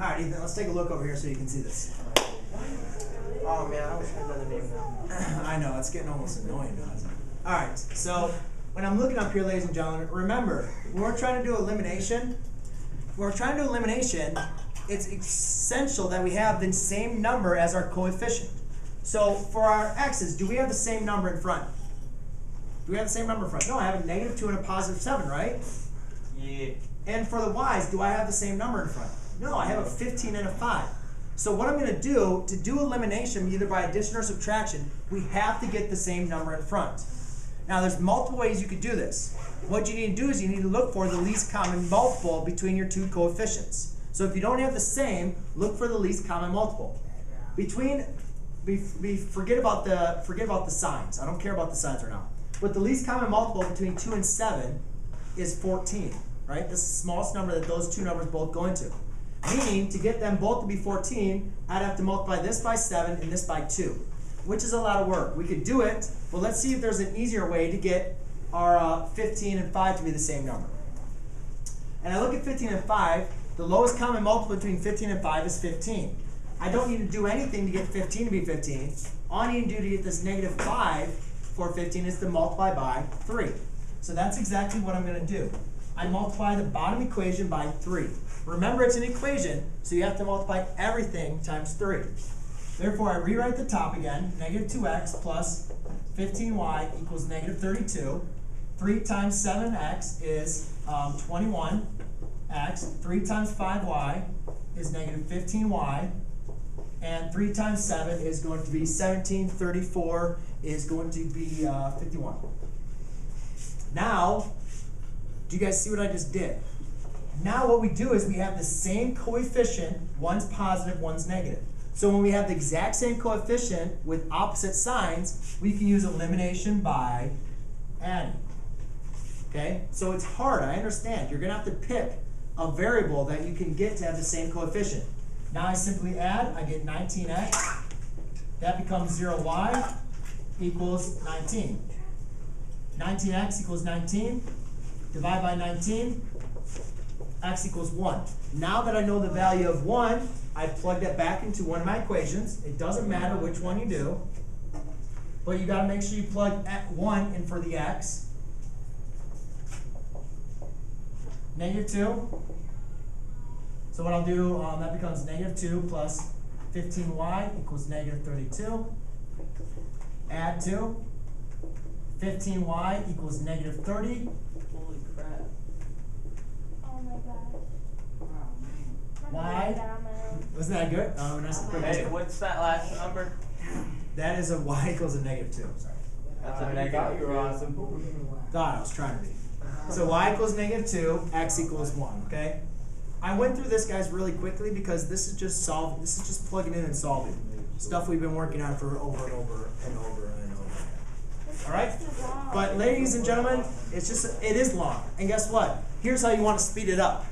right, Ethan, let's take a look over here so you can see this. Oh man, I wish I had another name now. I know, it's getting almost annoying now. Alright, so when I'm looking up here, ladies and gentlemen, remember, when we're trying to do elimination, when we're trying to do elimination, it's essential that we have the same number as our coefficient. So for our x's, do we have the same number in front? Do we have the same number in front? No, I have a negative 2 and a positive 7, right? Yeah. And for the y's, do I have the same number in front? No, I have a 15 and a 5. So what I'm going to do, to do elimination either by addition or subtraction, we have to get the same number in front. Now there's multiple ways you could do this. What you need to do is you need to look for the least common multiple between your two coefficients. So if you don't have the same, look for the least common multiple. Between, be, be, forget about the forget about the signs. I don't care about the signs right now. But the least common multiple between 2 and 7 is 14, right? This is the smallest number that those two numbers both go into. Meaning, to get them both to be 14, I'd have to multiply this by 7 and this by 2, which is a lot of work. We could do it, but let's see if there's an easier way to get our uh, 15 and 5 to be the same number. And I look at 15 and 5, the lowest common multiple between 15 and 5 is 15. I don't need to do anything to get 15 to be 15. All I need to do to get this negative 5 for 15 is to multiply by 3. So that's exactly what I'm going to do. I multiply the bottom equation by 3. Remember, it's an equation, so you have to multiply everything times 3. Therefore, I rewrite the top again. Negative 2x plus 15y equals negative 32. 3 times 7x is um, 21x. 3 times 5y is negative 15y. And 3 times 7 is going to be 17. 34 is going to be uh, 51. Now, do you guys see what I just did? Now what we do is we have the same coefficient, one's positive, one's negative. So when we have the exact same coefficient with opposite signs, we can use elimination by adding. Okay? So it's hard, I understand. You're gonna have to pick a variable that you can get to have the same coefficient. Now I simply add, I get 19x. That becomes 0y equals 19. 19x equals 19. Divide by 19, x equals 1. Now that I know the value of 1, I plug that back into one of my equations. It doesn't matter which one you do, but you got to make sure you plug at 1 in for the x. Negative 2. So what I'll do, um, that becomes negative 2 plus 15y equals negative 32. Add 2. 15y equals negative 30. Holy crap. Oh my gosh. I'm Why? gonna down there. Wasn't that good? Oh, nice and quick. Hey, what's that last number? That is a y equals a negative 2. Sorry. That's a Uh, negative. You thought you were awesome. Thought I was trying to be. So y equals negative 2, x equals 1, okay? I went through this, guys, really quickly because this is just solving, this is just plugging in and solving. Stuff we've been working on for over and over and over and over. This All right? But ladies and gentlemen, it's just, it is long. And guess what? Here's how you want to speed it up.